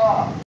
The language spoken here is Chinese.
哦